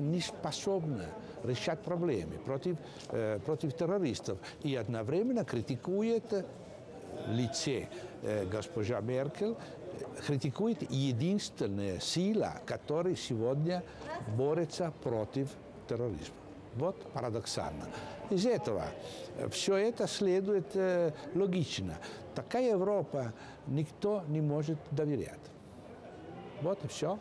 не способна решать проблемы против, э, против террористов и одновременно критикует лице э, госпожа Меркель, критикует единственная сила, которая сегодня борется против терроризма. Вот парадоксально. Из этого э, все это следует э, логично. Такая Европа никто не может доверять. Вот и все.